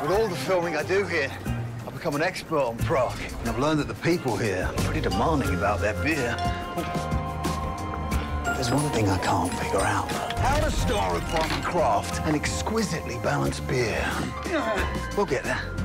With all the filming I do here, I've become an expert on Prague. And I've learned that the people here are pretty demanding about their beer. There's one thing I can't figure out. How to Staropramen craft an exquisitely balanced beer. We'll get there.